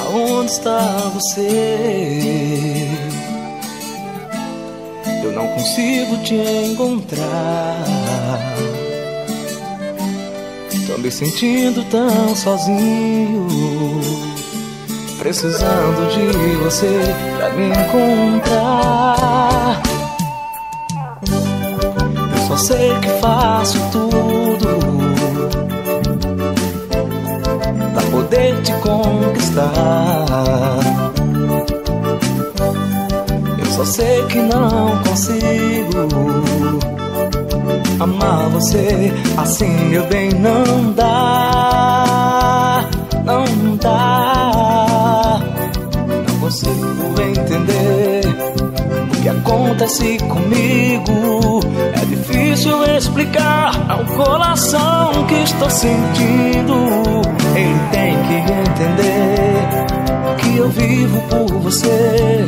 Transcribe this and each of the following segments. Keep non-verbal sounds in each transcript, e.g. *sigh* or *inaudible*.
Aonde está você? Eu não consigo te encontrar. Tô me sentindo tão sozinho. Precisando de você pra me encontrar. Eu só sei que faço tudo pra poder te conquistar. Eu só sei que não consigo amar você assim, meu bem, não dá, acontece comigo. É difícil explicar ao coração que estou sentindo. Ele tem que entender que eu vivo por você.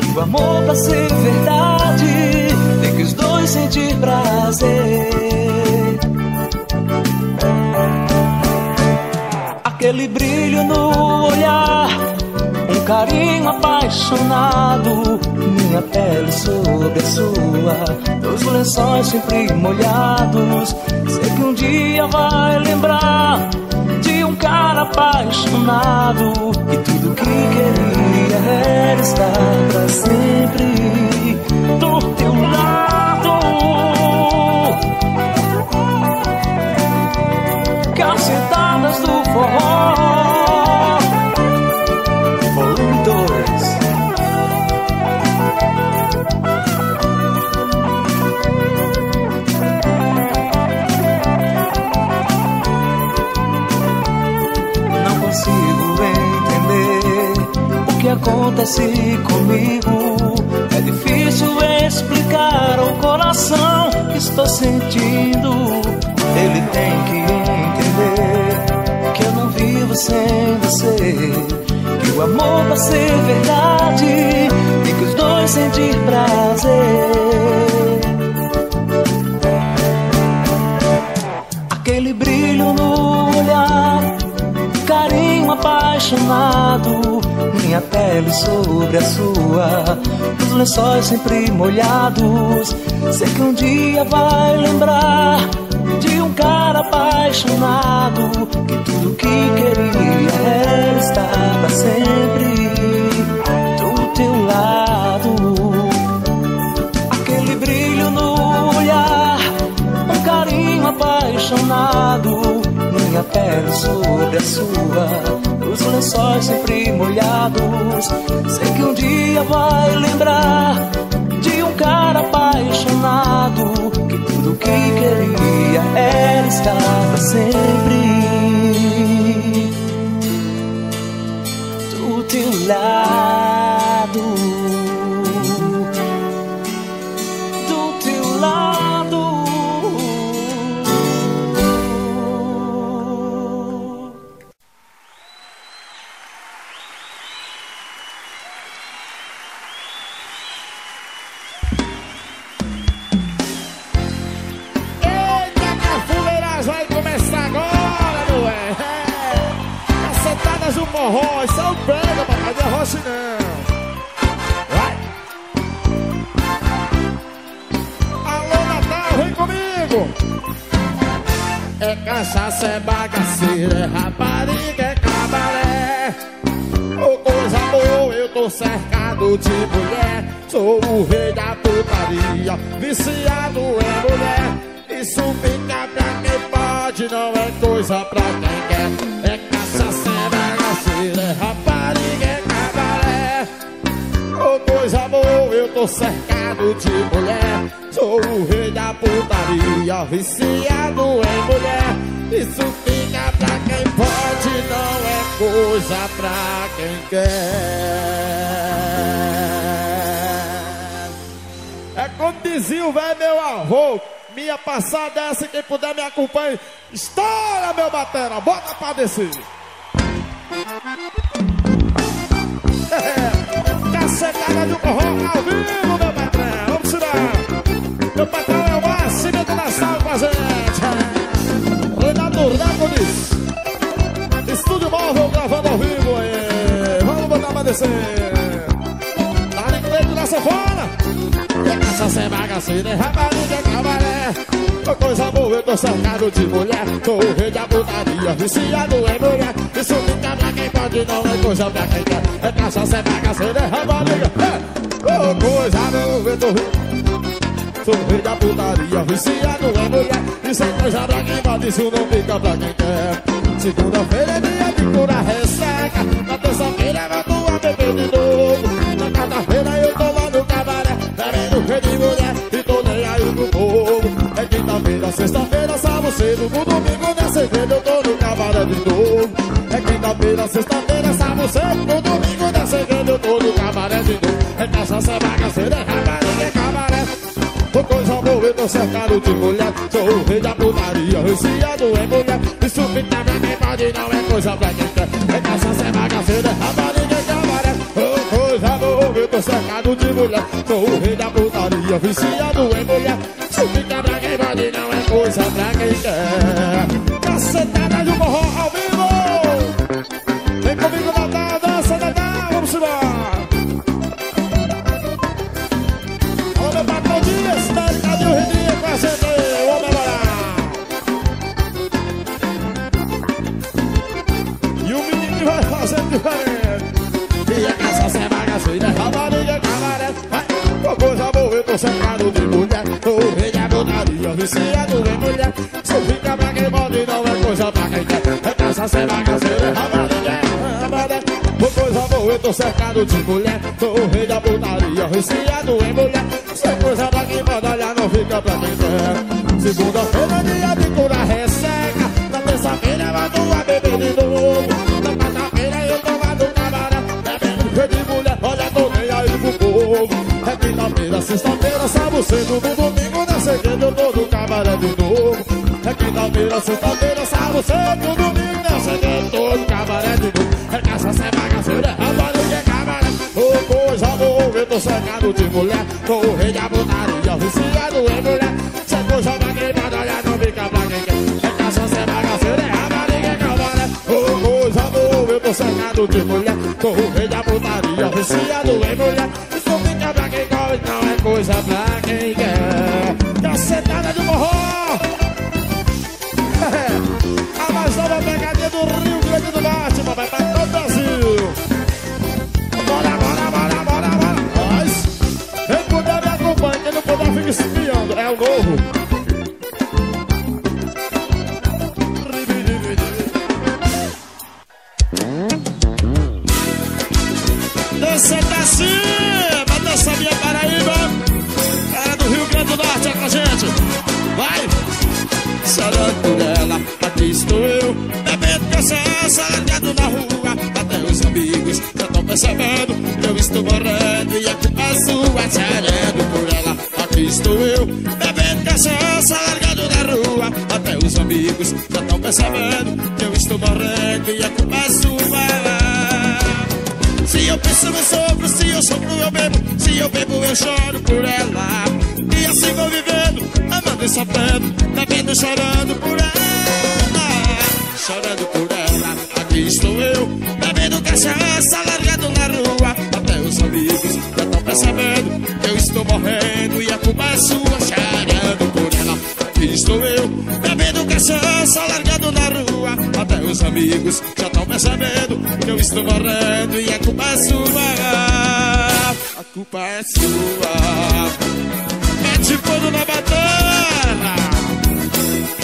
Que o amor pra ser verdade tem que os dois sentir prazer. Aquele brilho no olhar, carinho apaixonado, minha pele sobre a sua, os lençóis sempre molhados. Sei que um dia vai lembrar de um cara apaixonado e tudo que queria era estar pra sempre do teu lado. Acontece comigo. É difícil explicar ao coração que estou sentindo. Ele tem que entender que eu não vivo sem você. Que o amor pra ser verdade tem que os dois sentir prazer. Aquele brilho no olhar, carinho apaixonado, minha pele sobre a sua, os lençóis sempre molhados. Sei que um dia vai lembrar de um cara apaixonado, que tudo que queria era estar pra sempre do teu lado. Aquele brilho no olhar, um carinho apaixonado, minha pele sobre a sua, os lençóis sempre molhados. Sei que um dia vai lembrar de um cara apaixonado, que tudo que queria era estar sempre do teu lado É cachaça, é bagaceira, é rapariga, é cabaré. Ô coisa boa, eu tô cercado de mulher. Sou o rei da putaria, viciado em mulher. Isso fica pra quem pode, não é coisa pra quem quer. É como dizia o velho meu avô, minha passada é essa, quem puder me acompanhe. Estoura, meu batera, bota pra descer. Cacetada do forró ao vivo, meu patrão. Vamos tirar. Meu patrão é o Nascimento da a gente. Renato Nápoles. Estúdio móvel gravando ao vivo aí. Vamos botar pra descer. Tá ligado da sanfona. É cachaça, é bagaceira, é rapariga, é cabaré. Coisa boa, eu tô cercado de mulher. Tô o rei da putaria, viciado em mulher. Isso fica pra quem pode, não é coisa pra quem quer. É cachaça, é bagaceira, é rapariga é. Oh, coisa boa, eu tô Sou o rei da putaria, viciado em mulher. Isso é coisa pra quem pode, isso não fica pra quem quer. Segunda-feira é dia de cura ressaca Na terça-feira eu vou a beber de novo. Na quarta-feira Rei de mulher E tô nem aí pro povo quinta-feira, sexta-feira, sábado cedo. No domingo, na cerveja, eu tô no cabaré de novo. É quinta-feira, sexta-feira, sábado cedo. No domingo, na cerveja, eu tô no cabaré de novo. É cachaça, é bagaceira, é cabaré, é cabaré Tô coisa boa, eu tô cercado de mulher. Sou o rei da putaria, viciado em mulher. Isso pinta pra quem pode, não é coisa pra quem quer. É cachaça, é bagaceira, é é cabaré tô cercado de mulher Sou o rei da putaria, viciado em mulher. Pinta pra quem pode, não é coisa pra quem quer. Cacetada de forró ao vivo. Vem comigo, cercado de mulher Tô rei da putaria, viciado em mulher. Se fica pra quem pode, não é coisa pra quem quer. É cachaça é bagaceira, rapariga, cabaré Com coisa boa, eu tô cercado de mulher. Tô rei da putaria, viciado em mulher. Se é coisa pra quem pode olhar, não fica pra quem quer. Segunda-feira é dia de cura ressaca Na terça-feira eu vou sexta-feira, sábado cedo No domingo, na segunda eu tô no cabaré de novo. É quinta-feira, sexta-feira, sábado cedo No domingo, na segunda eu tô no cabaré de novo. É cachaça, é bagaceira, é rapariga, é cabaré Ô coisa boa, eu tô cercado de mulher. Tô o rei da putaria, viciado em mulher. Se é coisa pra quem pode olhar, não fica pra quem quer. É é bagaceira, é é cabaré Ô coisa eu tô cercado de mulher. Tô o rei da putaria, viciado em mulher. Isso não é coisa pra quem quer. Cacetada de morro se eu sofro, se eu sofro, eu bebo. Se eu bebo, eu choro por ela. E assim vou vivendo, amando e sofrendo Bebendo, chorando por ela. Chorando por ela, aqui estou eu Bebendo cachaça, largado na rua. Até os amigos já estão percebendo Que eu estou morrendo e a culpa é sua. Chorando por ela, aqui estou eu Bebendo cachaça, largado na rua Os amigos já estão percebendo Que eu estou morrendo e a culpa é sua. A culpa é sua. Mete fogo na batalha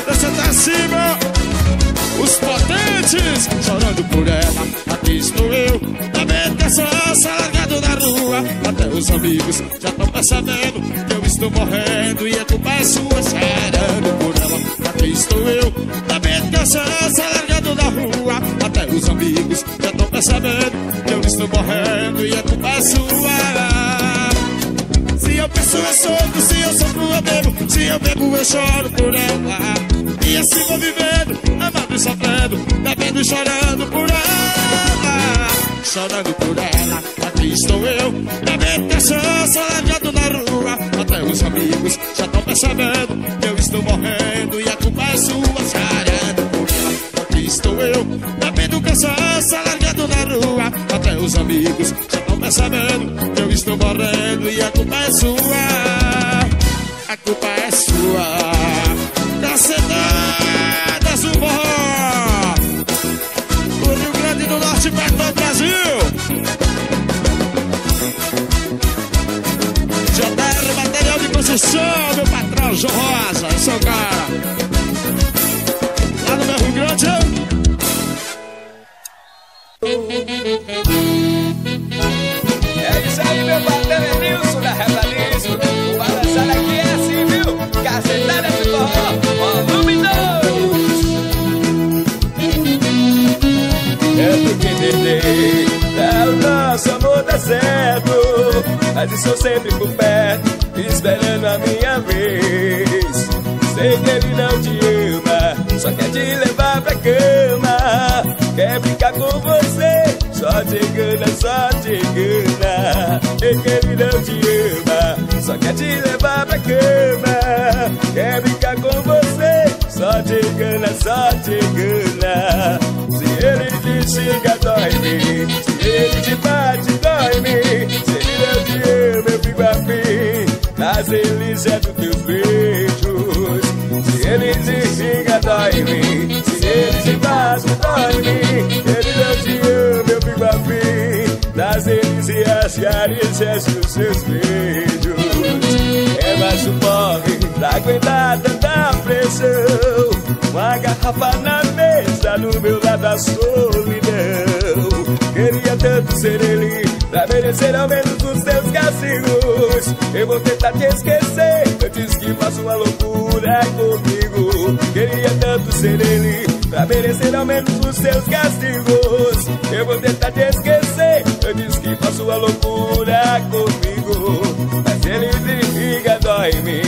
Deixa tá acima Os potentes Chorando por ela. Aqui estou eu Bebendo cachaça, largado na rua. Até os amigos já estão percebendo Que eu estou morrendo e a culpa é sua. Chorando por ela. Aqui estou eu Bebendo cachaça, largado na rua Até os amigos já estão percebendo Que eu estou morrendo e a culpa é sua Se eu penso eu sofro, se eu sofro eu bebo Se eu bebo eu choro por ela E assim vou vivendo, amando e sofrendo Bebendo e chorando por ela chorando por ela. Aqui estou eu, bebendo cachaça, largado na rua. Até os amigos já estão percebendo que eu estou morrendo e a culpa é sua, chorando. Aqui estou eu, bebendo cachaça, largado na rua. Até os amigos já estão percebendo eu estou morrendo e a culpa é sua. A culpa é sua. Cacetada, Zumborró! O Rio Grande do Norte perto do Brasil! JR Material de Construção, meu patrão, João certo. Mas estou sempre por perto, esperando a minha vez. Sei que ele não te ama, só quer te levar pra cama. Quer ficar com você, só te engana, só te engana. Sei que ele não te ama, só quer te levar pra cama. Quer ficar com você, só te engana, só te engana. Se ele te xinga, dói-me. Se ele te bate, dói-me. Se ele não te ama, eu fico afim. Das delícias dos teus beijos. Se ele te xinga, dói-me. Se ele te bate, dói-me. Se ele não te ama, eu fico afim. Das delícias, carícias dos seus beijos. É mais um morre pra aguentar tanta pressão. Uma garrafa na mesa, no meu lado a solidão. Queria tanto ser ele, pra merecer ao menos os teus castigos. Eu vou tentar te esquecer, antes que faça uma loucura comigo. Queria tanto ser ele, pra merecer ao menos os teus castigos. Eu vou tentar te esquecer, antes que faça uma loucura comigo. Mas ele te liga, dói-me.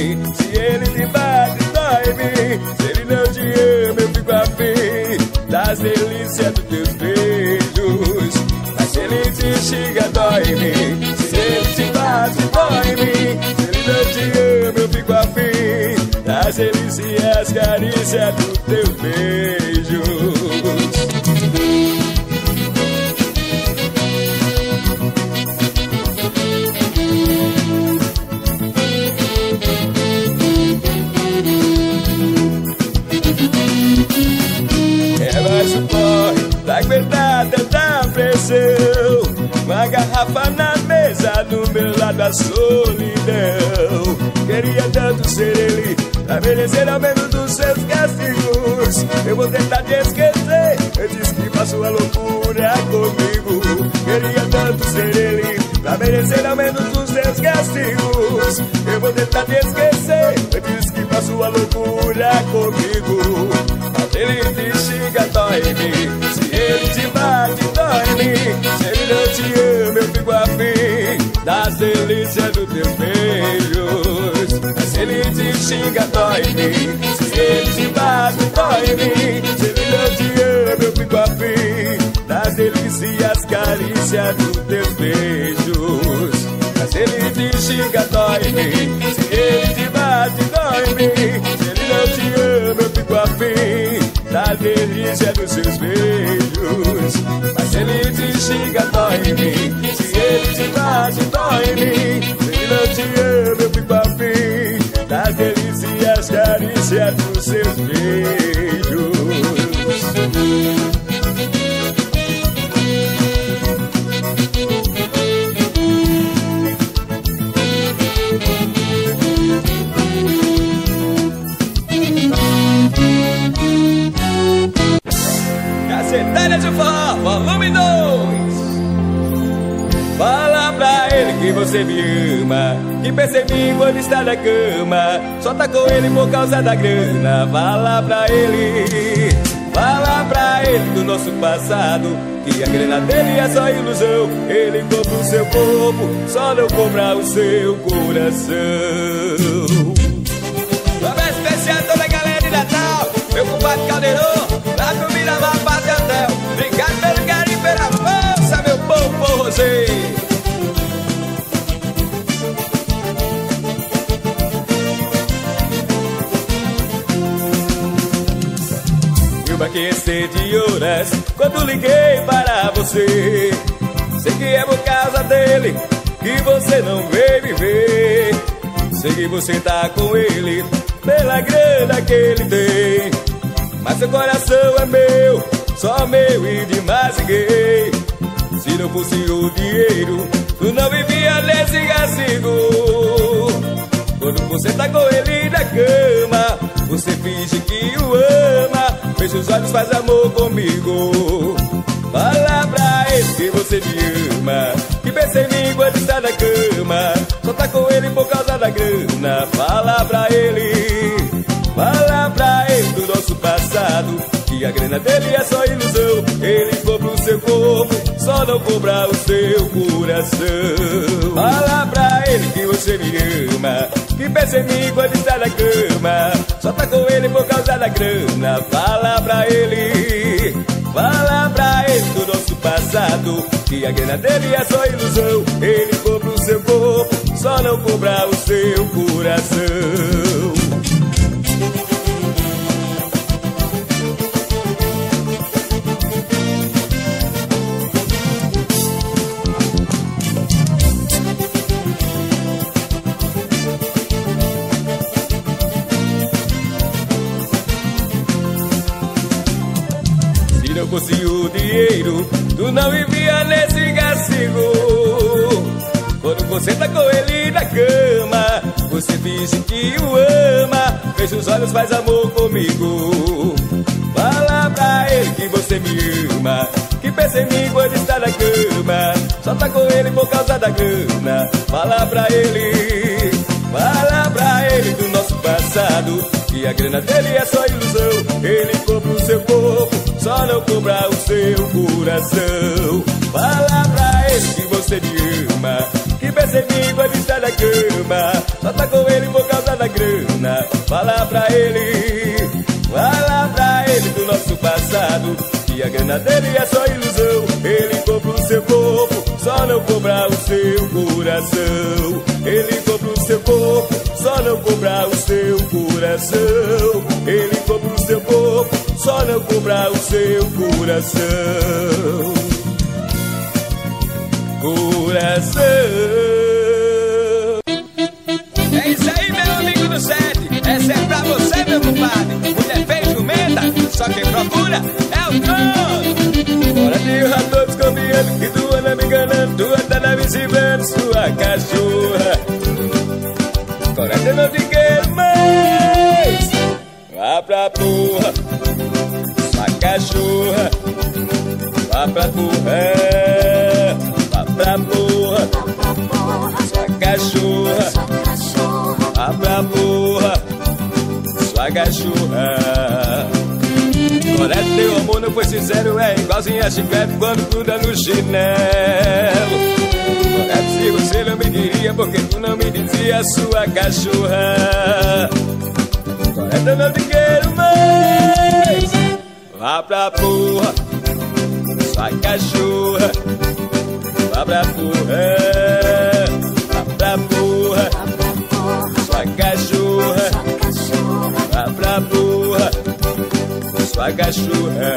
Das delícias, carícias dos teus beijos. É mais um corre pra aguentar tanta pressão. Uma garrafa na mesa, do meu lado a solidão. Queria tanto ser ele, merecer ao menos dos seus castigos. Eu vou tentar te esquecer, antes que faça uma loucura comigo. Queria tanto ser ele, pra merecer ao menos dos seus castigos. Eu vou tentar te esquecer, antes que faça uma loucura comigo. Mas ele te xinga, dói-me. Se ele te bate, dói-me. Se ele não te ama, eu fico afim das delícias dos teus beijos. Mas se ele te xinga, dói-me. Se ele te bate, dói-me. Se ele não te ama, eu fico afim das delícias, carícias dos teus beijos. Mas ele te xinga, dói-me. Se ele te bate, dói-me. Se ele não te ama, eu fico afim da delícia dos seus beijos. Mas ele te xinga, dói-me. Se ele te bate, dói-me. Se ele carícias dos seus você me ama. Que percebi quando está na cama. Só tá com ele por causa da grana. Fala pra ele. Fala pra ele do nosso passado. Que a grana dele é só ilusão. Ele compra o seu corpo. Só não compra o seu coração. Nova especial toda a galera de Natal. Meu compadre Caldeirão Lá pro Miramar, Padre Obrigado pelo carinho, pela força, meu povo te excedi horas quando liguei para você. Sei que é por causa dele que você não veio me ver. Sei que você tá com ele pela grana que ele tem. Mas seu coração é meu, só meu e de mais ninguém. Se não fosse o dinheiro, tu não vivia nesse castigo. Quando você tá com ele na cama, você finge que o ama. Fecha os olhos, faz amor comigo. Fala pra ele que você me ama Que pensa em mim quando está na cama. Só tá com ele por causa da grana. Fala pra ele Fala pra ele do nosso passado Que a grana dele é só ilusão. Ele compra o seu corpo Só não compra o seu coração. Fala pra ele que você me ama Que pensa em mim quando está na cama Só tá com ele por causa da grana. Fala pra ele Fala pra ele do nosso passado Que a grana dele é só ilusão. Ele compra o seu corpo Só não compra o seu coração fosse o dinheiro, tu não vivia nesse castigo. Quando você tá com ele na cama, você finge que o ama. Fecha os olhos, faz amor comigo. Fala pra ele que você me ama. Que pensa em mim quando está na cama. Só tá com ele por causa da grana. Fala pra ele, fala pra ele do nosso passado. Que a grana dele é só ilusão. Ele compra o seu corpo só não cobra o seu coração. Fala pra ele que você me ama, que pensa em mim quando está na cama. Só tá com ele por causa da grana. Fala pra ele, fala pra ele do nosso passado. Que a grana dele é só ilusão. Ele compra o seu corpo, só não cobra o seu coração. Ele compra o seu corpo, só não cobra o seu coração. Ele compra o seu corpo só não cobra o seu coração. Coração. Procura é o trono. Bora de urra todos que tu anda me enganando. Tu anda na me sua cachorra. Agora eu não te quero mais. Vá pra porra cachorra, vá pra porra, vá pra porra, sua cachorra, vá pra porra, sua cachorra. É teu amor não foi sincero, é igualzinho a chiclete quando tu dá no chinelo. Agora se você não me queria, porque tu não me dizia sua cachorra. Agora eu não te quero mais. Vá pra porra, sua cachorra. Vá pra porra, vá pra porra, sua cachorra. Vá pra porra, sua cachorra.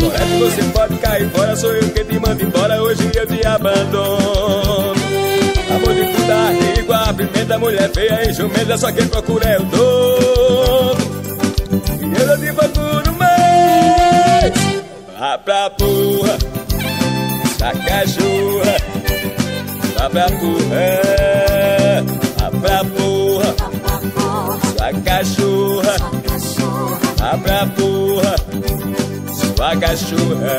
Fora que você pode cair fora, sou eu que te mando embora. Hoje eu te abandono. Amor de puta igual a pimenta, mulher feia e jumenta, só quem procura é o dono. Eu não te procuro mais Vá pra porra Da cachorra Vá pra porra Vá pra porra Sua cachorra Vá pra porra Sua cachorra.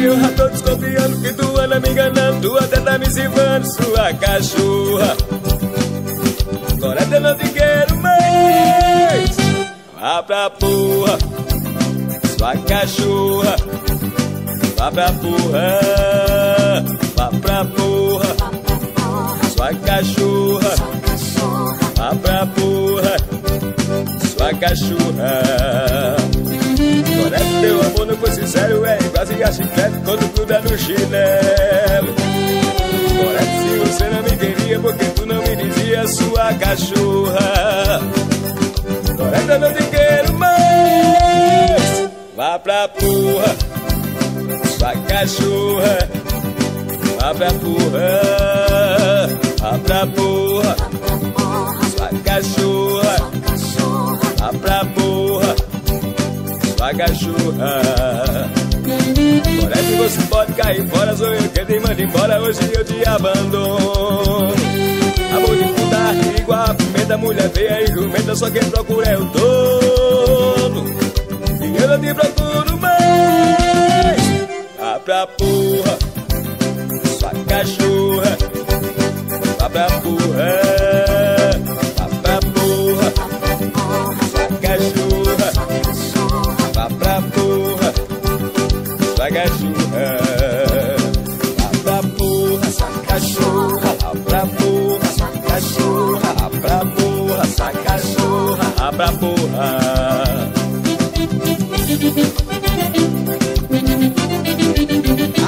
Eu já tô desconfiando que tu anda me enganando Tu até tá me civando, sua cachorra. Agora eu não te quero mais. Vá pra porra, sua cachorra Vá pra porra, vá pra porra, sua cachorra. Vá pra porra, sua cachorra. Agora é teu amor não foi sincero, é esvaziar chiclete quando gruda no chinelo. Agora se você não me queria, porque tu não me dizia sua cachorra. Agora eu não te quero mais. Vá pra porra sua cachorra. Vá pra porra, vá pra porra, sua cachorra. Vá pra porra, sua cachorra. Agora que você pode cair fora, sou eu que te mando embora. Hoje eu te abandono. Amor de puta, igual a pimenta, mulher feia e jumenta. Só quem procura é o dono. E eu não te procuro mais. Pra porra, sua cachorra. Vá pra porra, vá pra porra, sua cachorra. Vá porra, sua cachorra. Vá porra, sua cachorra. Vá porra, sua cachorra. Vá porra, sua cachorra. Pra porra.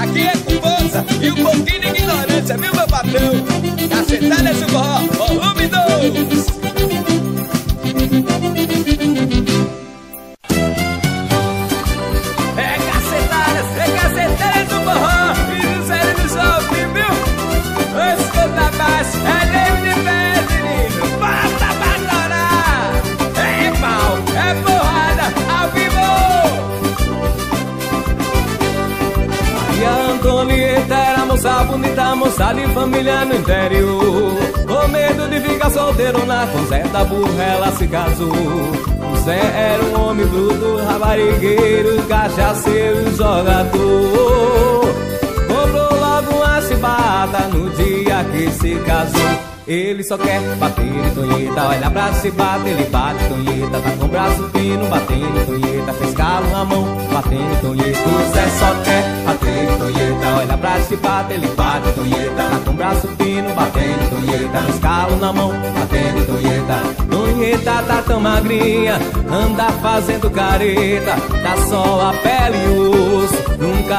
Aqui é com força e um pouquinho de ignorância, viu meu patrão? Cacetada esse forró, volume 2. Bonita, moça de família no interior. Com medo de ficar solteirona, com Zé da burra ela se casou. O Zé era um homem bruto, rabarigueiro, cachaceiro, jogador. Comprou logo uma chibata no dia que se casou. Ele só quer bater tonheta, olha pra se bate, ele bate tonheta, tá com o braço fino, batendo tonheta, fez calo na mão, batendo tonheta. O Zé só quer bater tonheta, olha pra se bate, ele bate tonheta, tá com o braço fino, batendo tonheta, fez calo na mão, batendo tonheta. Tonheta tá tão magrinha, anda fazendo careta, tá só a pele e o.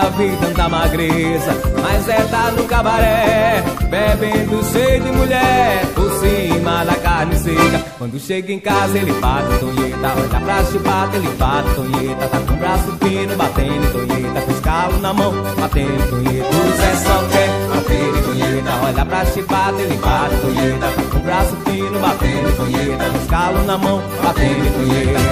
Vi tanta magreza, mas é tá no cabaré, bebendo cheio de mulher, por cima da carne seca. Quando chega em casa ele bate tonheta, olha pra chibata, ele bate tonheta, tá com o braço fino, batendo tonheta, com escalo na mão, batendo tonheta. O Zé só quer bater tonheta, olha pra chibata, ele bate tonheta, tá com o braço fino, batendo tonheta, com escalo na mão, batendo tonheta.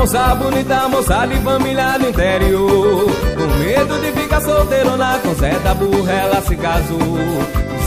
Moça bonita, moça de família do interior. Com medo de ficar solteirona, com Zé da burra ela se casou.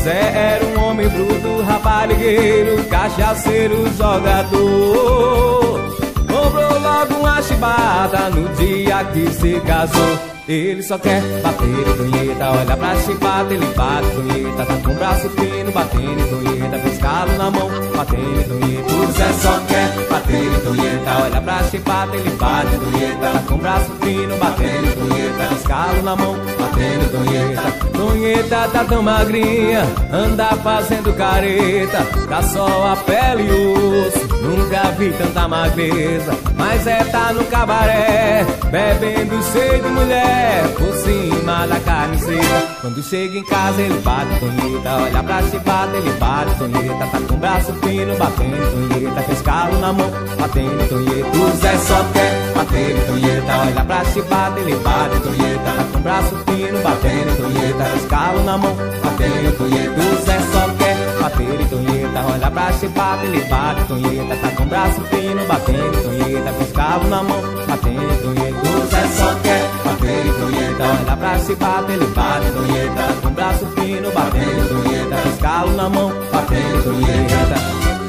Zé era um homem bruto, raparigueiro, cachaceiro, jogador. Comprou logo uma chibata no dia que se casou. Ele só quer bater em punheta, olha pra chibata, ele bate punheta, tá com o braço fino, batendo em punheta, com escalo na mão, batendo em punheta. O Zé só quer bater em punheta, olha pra chibata, ele bate punheta, tá com o braço fino, batendo punheta, escalo na mão, batendo punheta. Punheta tá tão magrinha, anda fazendo careta, tá só a pele e osso. Nunca vi tanta magreza, mas é tá no cabaré, bebendo de mulher, por cima da carne seca. Quando chega em casa ele bate tonheta, olha pra chibata, ele bate tonheta, tá com o braço fino, batendo tonheta, fez calo na mão, batendo tonheta. O Zé só quer bater tonheta, olha pra chibata, ele bate tonheta, tá com o braço fino, batendo tonheta, fez calo na mão, batendo tonheta. O Zé só quer bater tonheta, olha pra chibata, ele bate tonheta, tá com o braço fino, batendo tonheta, calo na mão, batendo tonheta. O Zé só quer bater tonheta, olha pra chibata, ele bate tonheta, tá com o braço fino, batendo tonheta, calo na mão, batendo tonheta.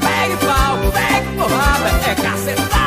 Pegue pau, pegue porrada É cacetadas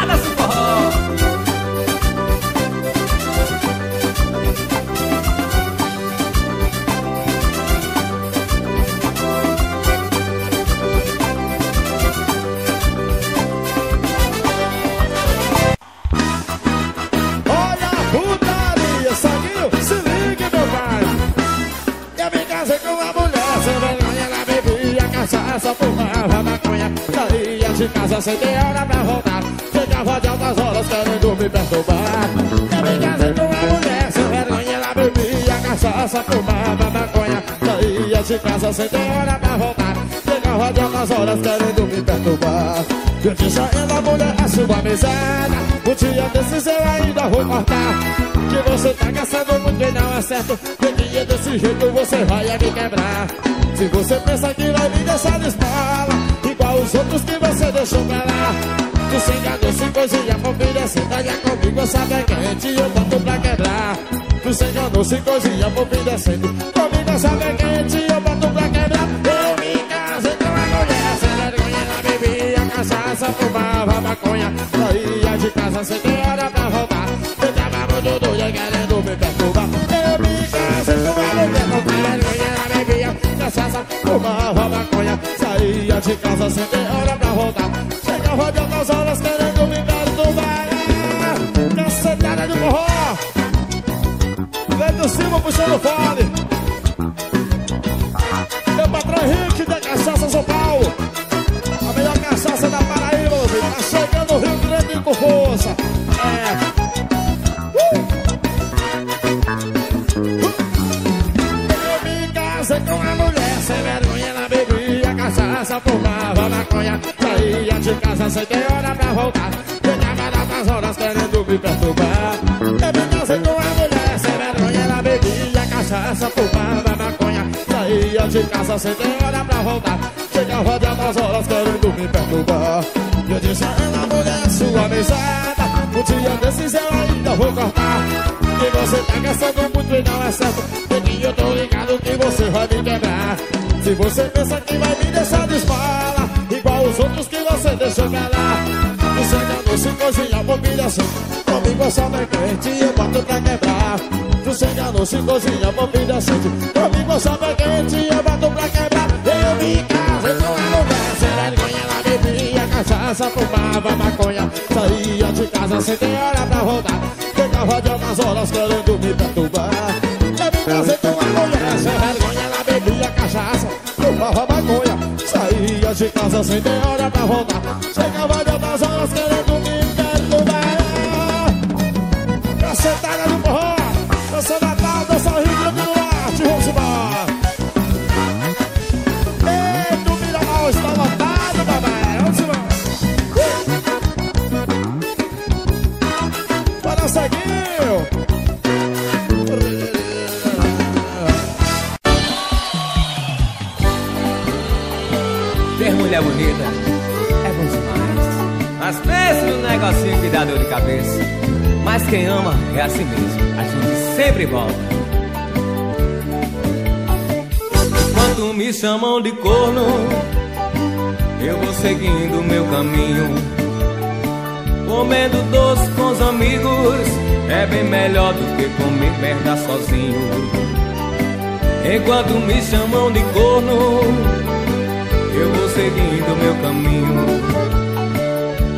casa sem ter hora pra voltar. Chegava de altas horas querendo me perturbar. Eu me casei com uma mulher sem vergonha Ela bebia cachaça, fumava maconha Saía de casa sem ter hora pra voltar. Chegava de altas horas querendo me perturbar. Eu disse a ela, mulher, a sua mesada Um dia desses eu ainda vou cortar. Que você tá caçando muito e não é certo. Que dia desse jeito você vai me quebrar. Se você pensa que vai me deixar de esmola Igual os outros que você deixou pra lá. Tu se enganou, se coisinha, fofinha, senta comigo, sabe é quente, eu boto pra quebrar. Tu se enganou, se coisinha, fofinha, senta comigo, sabe é de casa sem ter hora pra voltar. Chegava de outras horas querendo me perturbar Cacetada de forró. Vem do cima puxando fole de casa sem ter hora pra voltar. Chegava de altas horas querendo me perturbar Eu disse a ela, mulher, sua mesada Um dia desses eu ainda vou cortar. Que você tá gastando muito e não é certo. Porque eu tô ligado que você vai me quebrar. Se você pensa que vai me deixar de esmola Igual os outros que você deixou calar. Você enganou, se cozinha, bobilha assim. Comigo só bem quente eu boto pra quebrar. Você enganou, se cozinha, bobilha assim. Comigo só bem quente cachaça, fumava maconha Saía de casa sem ter hora pra voltar Chegava de algumas horas querendo me perturbar. Eu me casei com a mulher sem vergonha Ela bebia cachaça, fumava maconha Saía de casa sem ter hora pra voltar melhor do que comer merda sozinho. Enquanto me chamam de corno, eu vou seguindo meu caminho.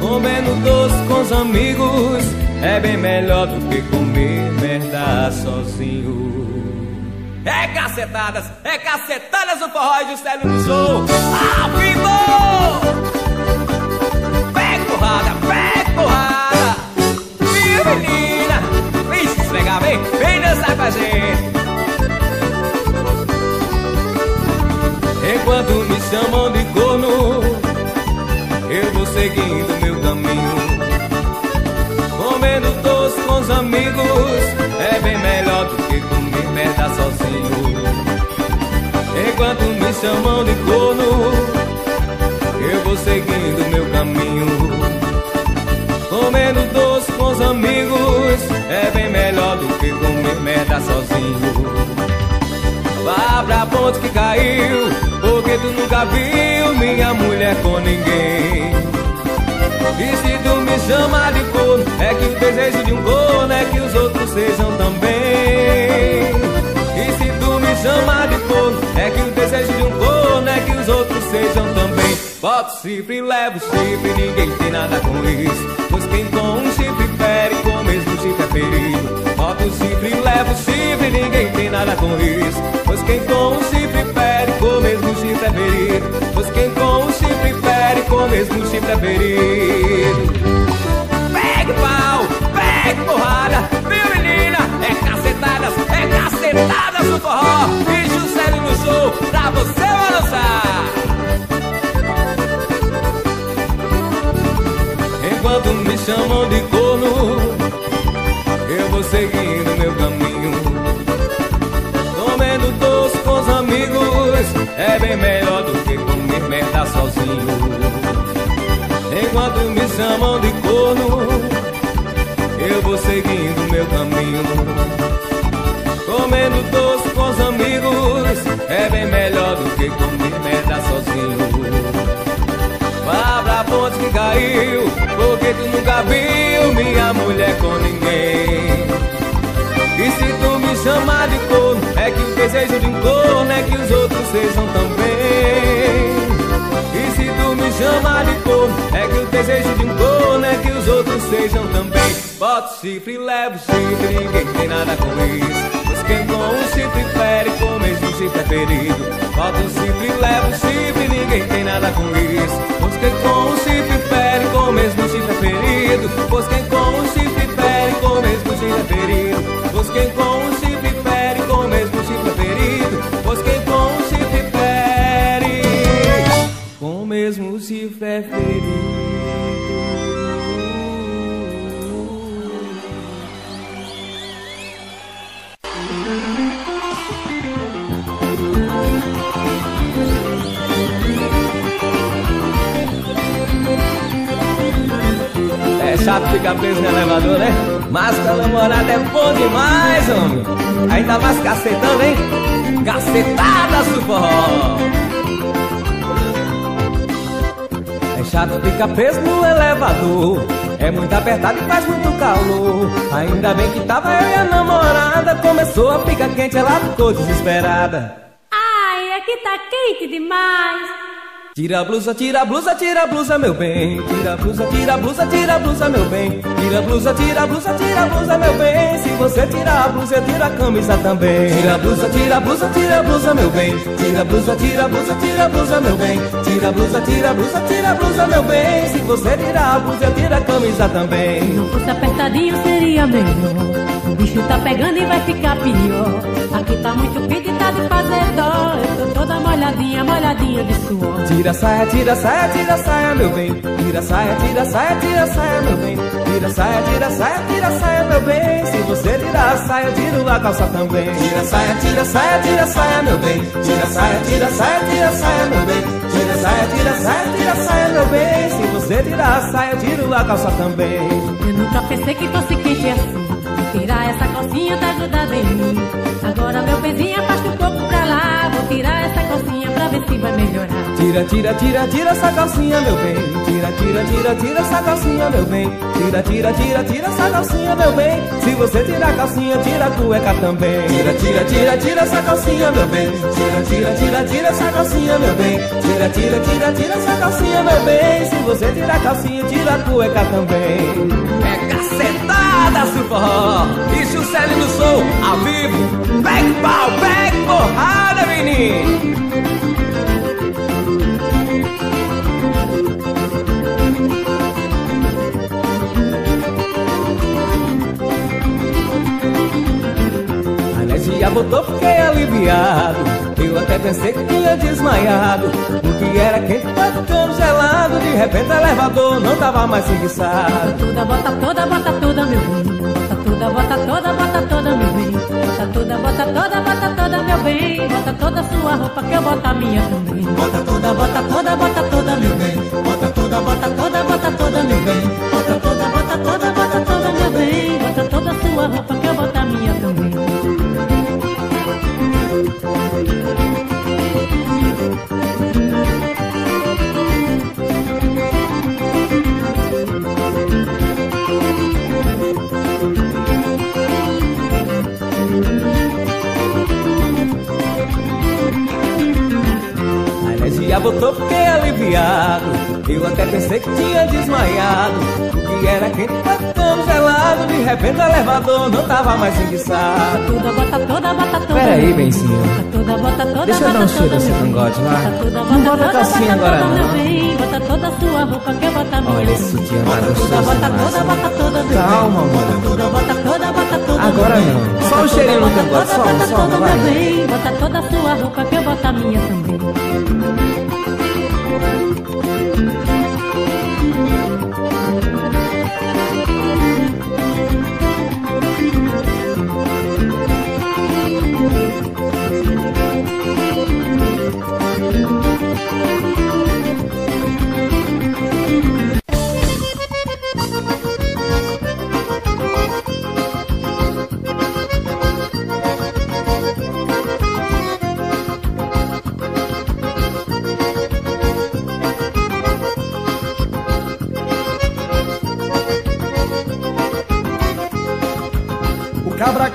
Comendo doce com os amigos é bem melhor do que comer merda sozinho. É cacetadas, é cacetadas no forró e Juscelio no show. Ao vivo! Vem, vem dançar com a gente. Enquanto me chamam de corno, eu vou seguindo meu caminho. Comendo doce com os amigos, é bem melhor do que comer merda sozinho. Enquanto me chamam de corno, eu vou seguindo meu caminho. Merda sozinho. Vá pra ponte que caiu Porque tu nunca viu minha mulher com ninguém. E se tu me chama de corno É que o desejo de um corno é que os outros sejam também. E se tu me chama de corno É que o desejo de um corno é que os outros sejam também. Bota o chifre leva o chifre Ninguém tem nada com isso. Pois quem com um chifre fere Com o mesmo chifre é ferido O chifre e leva o chifre Ninguém tem nada com isso Pois quem com um chifre fere Com o mesmo chifre é ferido Pois quem com um chifre fere com o mesmo chifre ferido. Pegue pau, pegue porrada, viu menina? É cacetadas, é cacetadas no forró. E Juscelino no show pra você balançar. Enquanto me chamam de corno, eu vou seguindo é bem melhor do que comer merda sozinho. Enquanto me chamam de corno, eu vou seguindo meu caminho. Comendo doce com os amigos, é bem melhor do que comer merda sozinho. Vá pra ponte que caiu, porque tu nunca viu minha mulher com ninguém. E se tu me chamar de corno, é que o desejo de um corno é que os outros sejam também. E se tu me chamar de corno, é que o desejo de um corno é que os outros sejam também. Bota o chifre, leva o chifre, ninguém tem nada com isso. Pois quem com o chifre fere, com o mesmo chifre é ferido. Bota o chifre, leva o chifre, ninguém tem nada com isso. Pois quem com o chifre fere, com o mesmo chifre é ferido. Pois quem com o chifre fere, com o mesmo chifre é ferido. Pois quem com o chifre mesmo chifre é ferido. Pois quem com chifre fere, com mesmo chifre é ferido. É chato ficar preso no elevador, né? Mas com a namorada é bom demais, homem. Ainda mais cacetando, hein? Cacetadas do forró. É chato ficar preso no elevador. É muito apertado e faz muito calor. Ainda bem que tava eu e a namorada. Começou a ficar quente, ela ficou desesperada. Ai, aqui tá quente demais. Tira a blusa, tira a blusa, tira a blusa, meu bem. Tira a blusa, tira a blusa, tira a blusa, meu bem. Tira a blusa, tira a blusa, tira a blusa, meu bem. Se você tirar a blusa, eu tiro a camisa também. Tira a blusa, tira a blusa, tira a blusa, meu bem. Tira a blusa, tira a blusa, tira a blusa, meu bem. Tira a blusa, tira a blusa, tira a blusa, meu bem. Se você tirar a blusa, eu tiro a camisa também. Se não fosse apertadinho seria melhor. O bicho tá pegando e vai ficar pior. Aqui tá muito quente e tá de fazer dó. Eu tô toda molhadinha, molhadinha de suor. Tira saia, tira saia, tira saia, meu bem. Tira saia, tira saia, tira saia, meu bem. Tira saia, tira saia, tira saia, meu bem. Se você tirar a saia, tiro a calça também. Tira saia, tira saia, tira saia, meu bem. Tira saia, tira saia, tira saia, meu bem. Tira saia, tira saia, tira saia, meu bem. Se você tirar a saia, tiro a calça também. Eu nunca pensei que fosse quente assim. Tirar essa calcinha tá grudada em mim. Pezinho afasta um pouco pra lá. Vou tirar essa calcinha ver se vai melhorar. Tira, tira, tira, tira essa calcinha, meu bem. Tira, tira, tira, tira essa calcinha, meu bem. Tira, tira, tira, tira essa calcinha, meu bem. Se você tirar a calcinha, tira a cueca também. Tira, tira, tira, tira essa calcinha, meu bem. Tira, tira, tira, tira essa calcinha, meu bem. Tira, tira, tira, tira essa calcinha, meu bem. Se você tirar a calcinha, tira a cueca também. É cacetada, do forró. E Juscelino no Soul, ao vivo. Back pau, back porrada, menino. A energia voltou, fiquei aliviado. Eu até pensei que tinha desmaiado. O que era quente foi ficando gelado. De repente, o elevador não tava mais enguiçado. Toda, bota toda, bota toda, meu bem. Bota toda, bota toda, bota toda, meu bem. Bota toda, bota toda, bota toda, meu bem. Bota toda sua roupa que eu boto a minha também. Bota toda, bota toda, bota toda, meu bem. Bota toda, bota toda, bota toda, meu bem. Bota toda, bota toda, bota toda, meu bem. Bota toda sua roupa que eu boto A energia voltou, fiquei aliviado. Eu até pensei que tinha desmaiado. O que era quente ficando sol gelado, de repente o elevador não tava mais enguiçado. Toda, bota toda, bota toda. Peraí, benzinho. Bota toda, bota toda, Deixa eu dar um cheiro nesse cangote. Bota toda, Não bota toda, calcinha bota agora, não. Bota toda a sua roupa que eu boto a minha. Olha esse sutiã tá Bota toda, gostoso bota demais. toda, bota toda, meu Calma, mano. Bota toda, bota toda, bota toda. Agora não. Só o cheirinho no Bota cangote, só, bota só, toda, vai. Bota toda a sua roupa que eu boto a minha também. O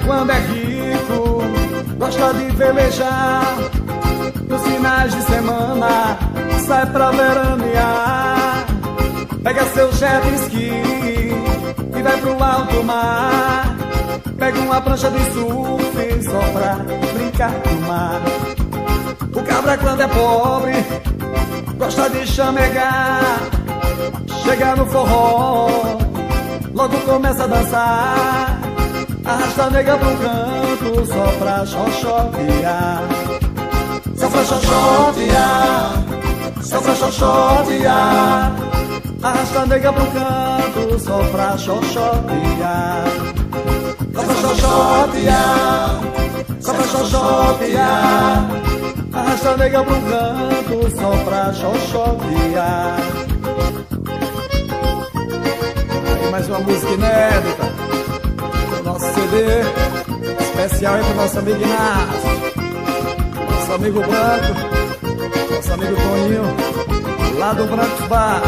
quando é rico gosta de velejar. Nos finais de semana sai pra veranear. Pega seu jet ski e vai pro alto mar. Pega uma prancha de surf só pra brincar no mar. O cabra quando é pobre gosta de chamegar. Chega no forró, logo começa a dançar. Arrasta a nega pro canto só pra xoxotear. Só pra xoxotear, só pra xoxotear. Arrasta a nega pro canto só pra xoxotear. Só pra xoxotear, só pra xoxotear. Arrasta a nega pro canto só pra xoxotear. Mais uma música inédita Especial aí pro nosso amigo Inácio, nosso amigo Branco, nosso amigo Toninho, lá do Branco Bar.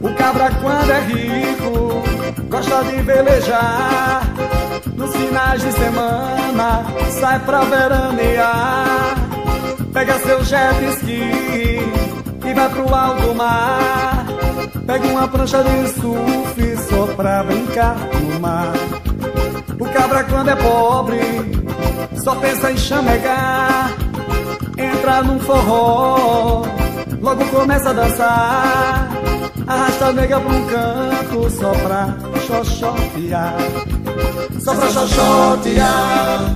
O cabra quando é rico gosta de velejar. Nos finais de semana sai pra veranear. Pega seu jet ski e vai pro alto mar. Pega uma prancha de surf só pra brincar no mar. O cabra quando é pobre só pensa em chamegar. Entra num forró, logo começa a dançar. Arrasta a nega pra um canto só pra xoxotear. Só pra xoxotear,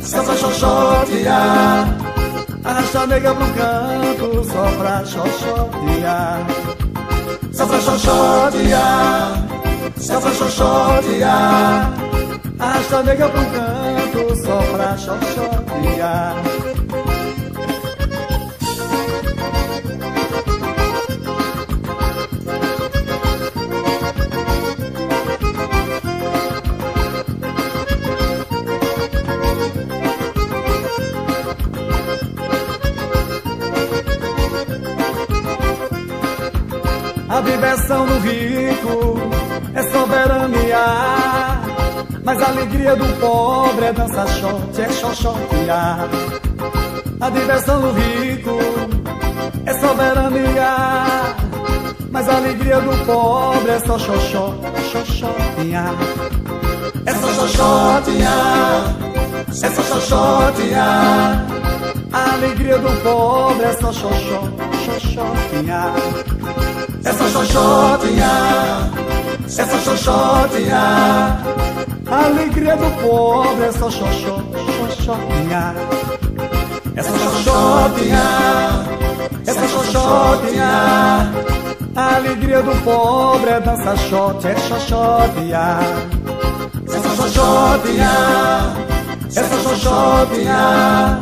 só pra xoxotear. Arrasta a nega pra um canto só pra xoxotear. Só pra xoxotear, só pra xoxotear. Arrasta a nega pro canto só pra. A diversão do rico é soberania. Mas a alegria do pobre é dançar shot, é xoxotear. A diversão do rico é soberania. Mas a alegria do pobre é só xoxó, xoxotear. É só xoxotear, é só xoxotear. A alegria do pobre é só xoxó, xoxotear. É só xoxotear, é só xoxotear. A alegria do pobre é só xoxó, xoxotear. É só xoxotear, é só xoxotear. A alegria do pobre é dançar shot, é xoxotear. É só xoxotear, é só xoxotear.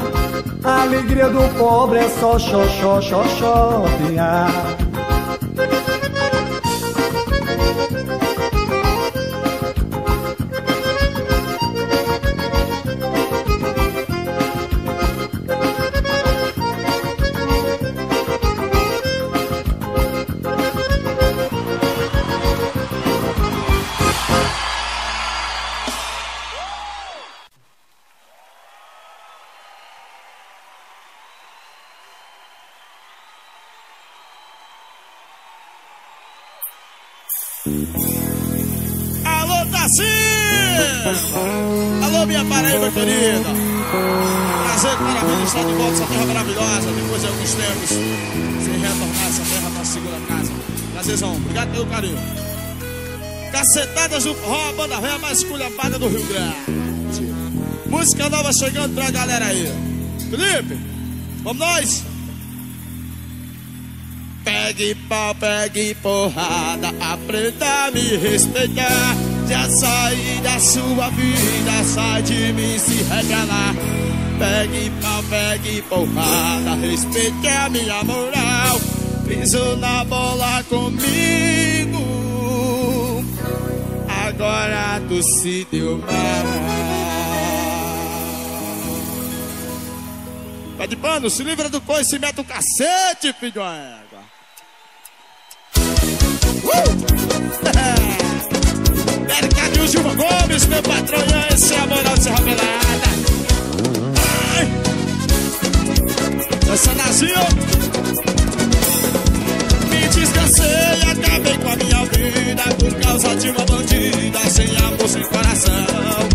A alegria do pobre é só xoxó, xoxotear. Alguns tempos, sem retornar essa terra para a segunda casa. Prazerzão, obrigado pelo carinho. Cacetadas do forró, a banda velha mais esculhampada do Rio Grande. Música nova chegando pra galera aí. Felipe, vamos nós? Pegue pau, pegue porrada, aprenda a me respeitar. Já saí da sua vida, sai de mim se regalar. Pegue pau, pegue porrada, respeite a minha moral. Pisou na bola comigo, agora tu se deu mal. Pé de pano, se livra do coice e mete o cacete, filho. Mercadinho *laughs* Gilva Gomes, meu patrão, Nazinho. Me descansei, acabei com a minha vida por causa de uma bandida sem amor, sem coração.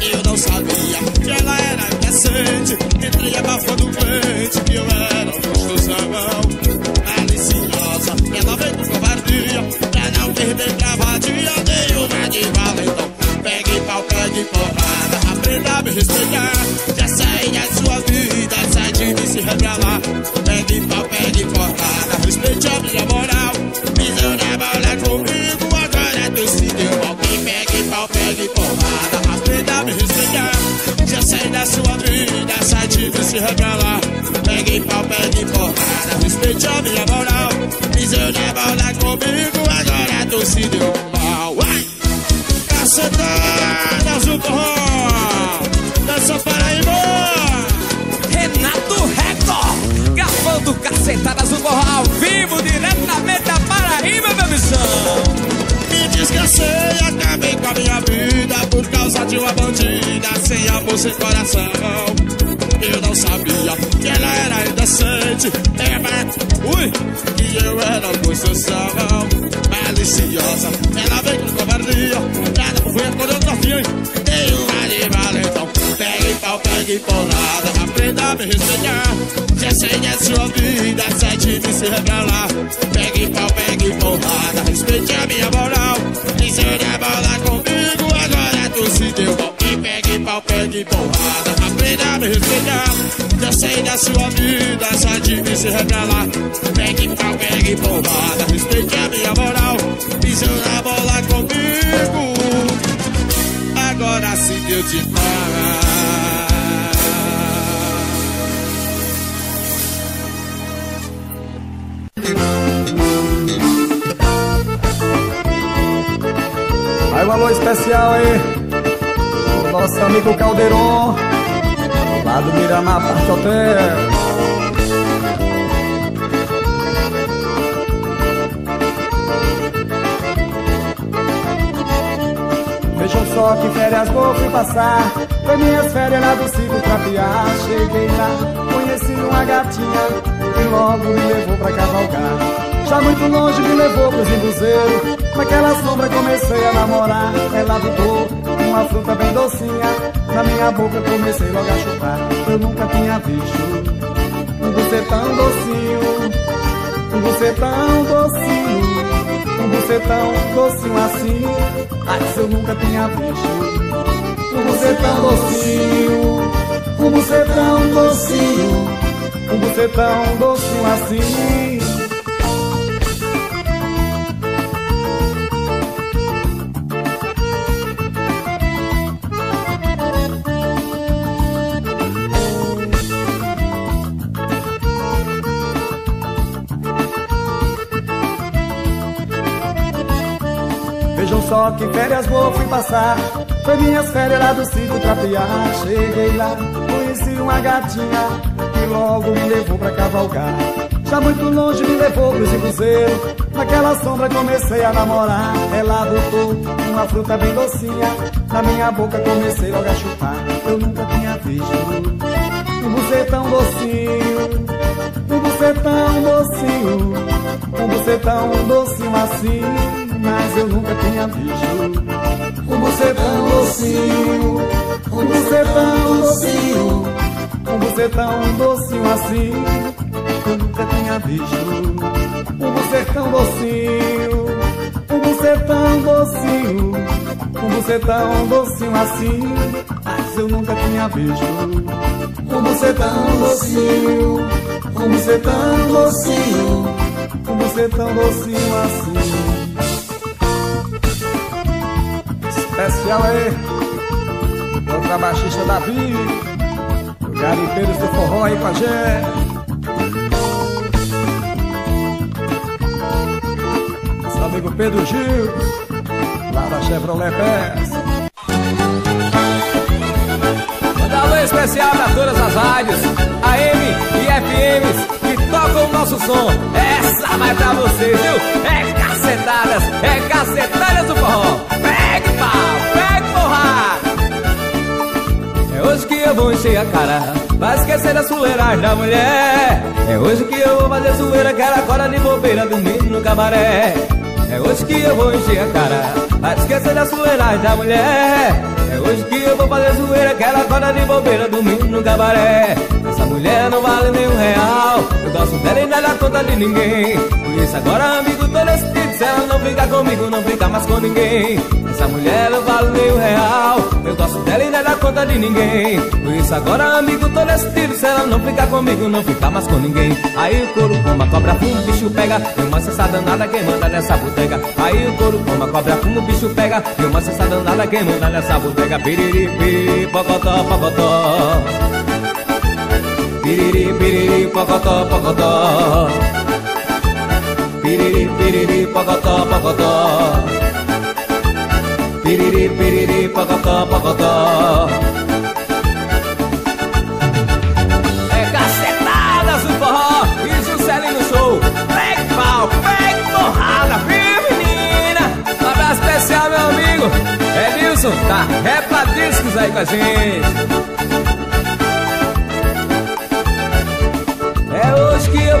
Eu não sabia que ela era indecente, entrei abafando o crente que eu era um gostosão. Maliciosa, ela veio com covardia perder pra vadia, dei uma de valentão. Pegue pau, pegue porrada, aprenda a me respeitar. Se revelar. Pegue pau, pegue porrada, respeite a minha moral. Pisou na bola comigo, agora tu se deu mal. Pegue pau, pegue porrada, aprenda a me respeitar. Já saí da sua vida, sai de se revelar. Pegue pau, pegue porrada, respeite a minha moral. Pisou na bola comigo, agora tu se deu mal. Ai! Cacetada, Azul Forró, dança Paraíba. Renato gravando cacetadas do forró ao vivo, diretamente da Paraíba, meu missão. Me descansei, acabei com a minha vida por causa de uma bandida sem amor, sem coração. Eu não sabia que ela era indecente. É, mas, ui, que eu era construção maliciosa. Ela vem com covardia, por ver quando eu. Tem um de valentão. Pegue pegue porrada, aprenda a me respeitar. Já sei da sua vida, sai de se revelar. Pegue pau, pegue porrada, respeite a minha moral. Se eu bola comigo, agora tu se deu mal. E pegue pau, pegue porrada, aprenda a me respeitar. Já sei da sua vida, sai de se revelar. Pegue pau, pegue porrada, respeite a minha moral. Na bola comigo, agora se deu de parar. Aí um alô especial aí Nosso amigo Caldeirão Lá do Miramar Parte Hotel Vejam só que férias vou fui passar. Foi minhas férias lá do Ciclo Trapiar Cheguei lá, conheci uma gatinha E logo me levou pra cavalgar Já muito longe me levou pro zimbuzeiro Naquela sombra comecei a namorar. Ela botou uma fruta bem docinha. Na minha boca comecei logo a chupar. Eu nunca tinha visto um você tão docinho. Um você tão docinho. Um bucetão docinho assim. Mas eu nunca tinha visto Um bucetão docinho. Um bucetão docinho. Um bucetão docinho assim que férias boas fui passar. Foi minhas férias lá do sítio Trapiá Cheguei lá, conheci uma gatinha Que logo me levou pra cavalgar. Já muito longe me levou pro zibuzeiro Naquela sombra comecei a namorar. Ela botou uma fruta bem docinha. Na minha boca comecei logo a chupar. Eu nunca tinha visto um bucetão docinho. Um bucetão docinho. Um bucetão docinho assim mas eu nunca tinha visto. Um bucetão docinho, um bucetão docinho, um bucetão docinho assim, eu nunca tinha visto. Um bucetão docinho, um bucetão docinho, um bucetão docinho assim, mas eu nunca tinha visto. Um bucetão docinho, um bucetão docinho, um bucetão docinho assim. Especial aí. Contrabaixista Davi O Garipeiros do Forró aí com a gente. Nosso amigo Pedro Gil Lá da Chevrolet Pés Manda alô especial pra todas as rádios AM e FMs que tocam o nosso som. Essa vai pra vocês, viu? É cacetadas, é cacetadas do forró Pegue pau, pegue porrada É hoje que eu vou encher a cara Vai esquecer da suleiragem da mulher. É hoje que eu vou fazer zoeira era agora de bobeira dormindo no cabaré. É hoje que eu vou encher a cara Vai esquecer da suleiragem da mulher. É hoje que eu vou fazer zoeira Que era agora de bobeira dormindo no cabaré Essa mulher não vale nem um real. Eu gosto dela e não dá conta de ninguém. Por isso agora amigo tô nesse tipo Se ela não ficar comigo não fica mais com ninguém. Essa mulher não vale nem um real. Eu gosto dela e não dá conta de ninguém. Por isso agora amigo tô nesse tiro Se ela não ficar comigo não fica mais com ninguém. Aí o couro como cobra fuma, o bicho pega. E uma cessa danada quem manda nessa botega Aí o couro como cobra fuma, o bicho pega. E uma cessa danada quem manda nessa botega Piriri, piriri, pocotó, pocotó Piriri, piriri, pocotó, pocotó Piriri, piriri, pocotó, pocotó Piriri, piriri, pocotó, pocotó É cacetadas do forró e Juscelino no show Pegue pau, pegue porrada, viu menina? Um abraço especial meu amigo. Edilson, tá Repla Discos aí com a gente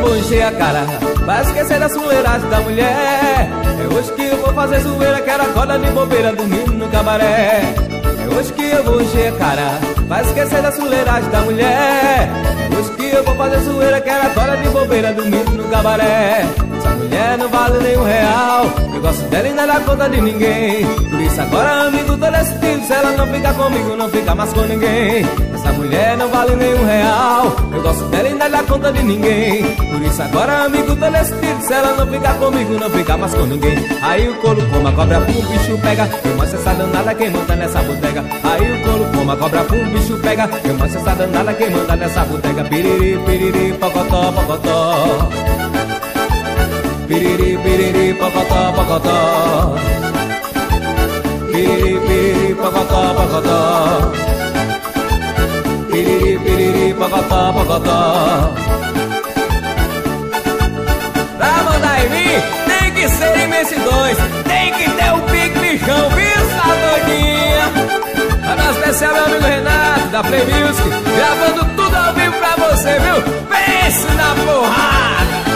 vou encher a cara Vai esquecer da suleiragem da mulher. É hoje que eu vou fazer zoeira Que era corda de bobeira dormindo no cabaré. É hoje que eu vou encher a cara Vai esquecer da suleiragem da mulher. É hoje que eu vou fazer zoeira Que era corda de bobeira dormindo no cabaré mulher não vale nem um real. Eu gosto dela e não dá conta de ninguém. Por isso agora amigo tô tiro Se ela não ficar comigo não fica mais com ninguém. Essa mulher não vale nem um real. Eu gosto dela e não dá conta de ninguém. Por isso agora amigo tô tiro Se ela não ficar comigo não fica mais com ninguém. Aí o couro como a cobra pum, bicho pega. Eu mostro essa danada quem manda nessa bodega. Aí o couro como a cobra pum, bicho pega. Eu mostro essa danada quem manda nessa bodega. Piriri, piriri, pocotó, pocotó Piriri, piriri, pocotó, pocotó Piriri, piriri, pocotó, pocotó Piriri, piriri, pocotó, pocotó Pra mandar em mim, tem que ser imenso dois. Tem que ter o pique bichão, viu, tá doidinha? Abraço especial meu amigo Renato, da Play Music Gravando tudo ao vivo pra você, viu? Pense na porra